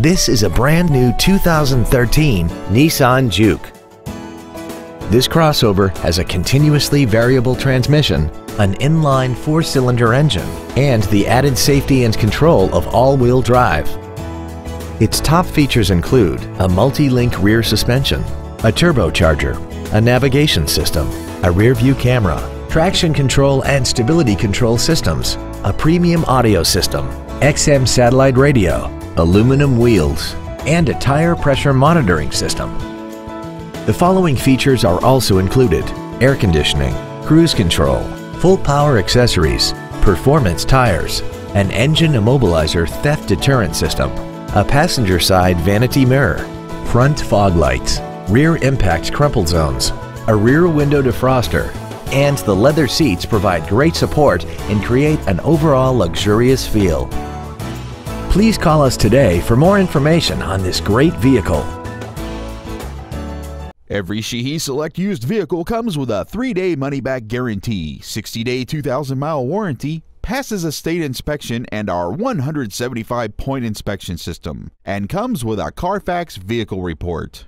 This is a brand new 2013 Nissan Juke. This crossover has a continuously variable transmission, an inline four-cylinder engine, and the added safety and control of all-wheel drive. Its top features include a multi-link rear suspension, a turbocharger, a navigation system, a rear-view camera, traction control and stability control systems, a premium audio system, XM satellite radio, aluminum wheels, and a tire pressure monitoring system. The following features are also included air conditioning, cruise control, full power accessories, performance tires, an engine immobilizer theft deterrent system, a passenger side vanity mirror, front fog lights, rear impact crumple zones, a rear window defroster, and the leather seats provide great support and create an overall luxurious feel. Please call us today for more information on this great vehicle. Every Sheehy Select used vehicle comes with a 3-day money-back guarantee, 60-day 2,000-mile warranty, passes a state inspection and our 175-point inspection system, and comes with a Carfax vehicle report.